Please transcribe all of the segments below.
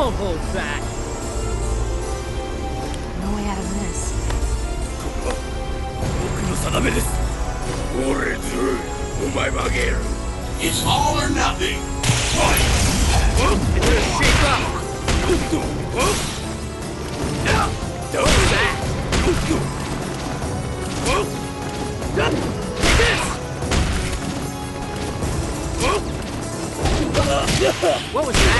won't hold back. No way out of this. 僕の定めです俺ずるいお前曲げる It's all or nothing. Fight! It's gonna shake up. Double that. What was that?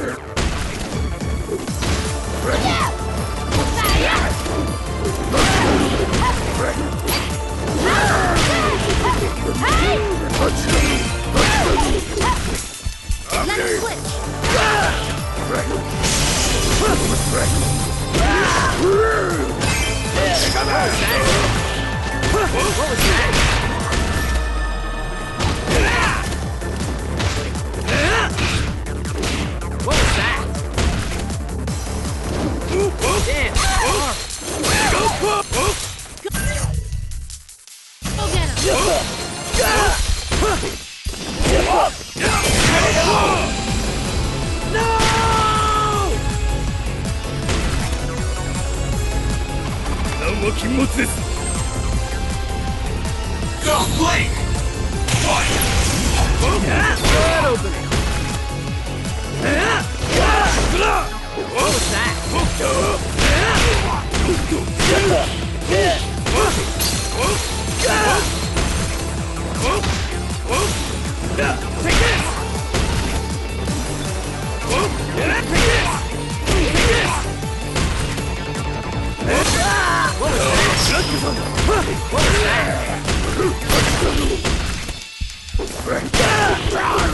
What was that? 何は禁物です The Blink! Fight! Wide open. What was that? Wow,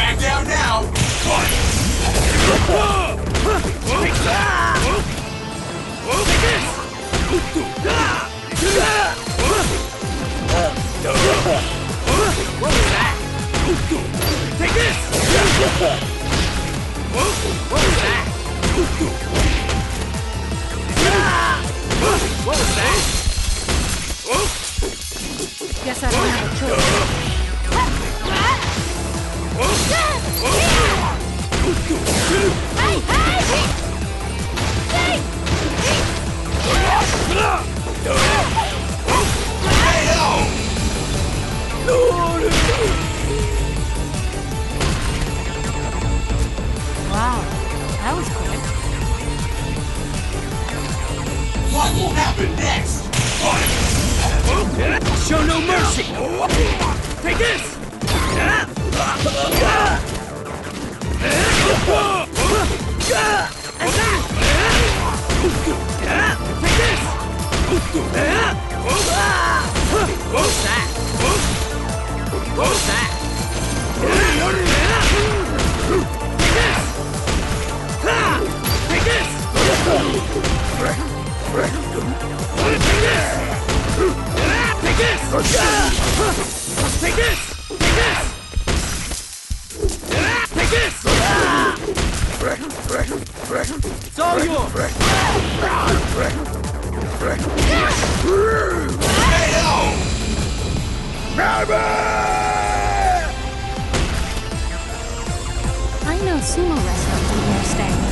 back down now. Was that? Take this! What was that? What will happen next? Show no mercy. Take this! Take this! Take this! Take this! Take this! Take this! It's all yours. I know sumo wrestlers more staying power.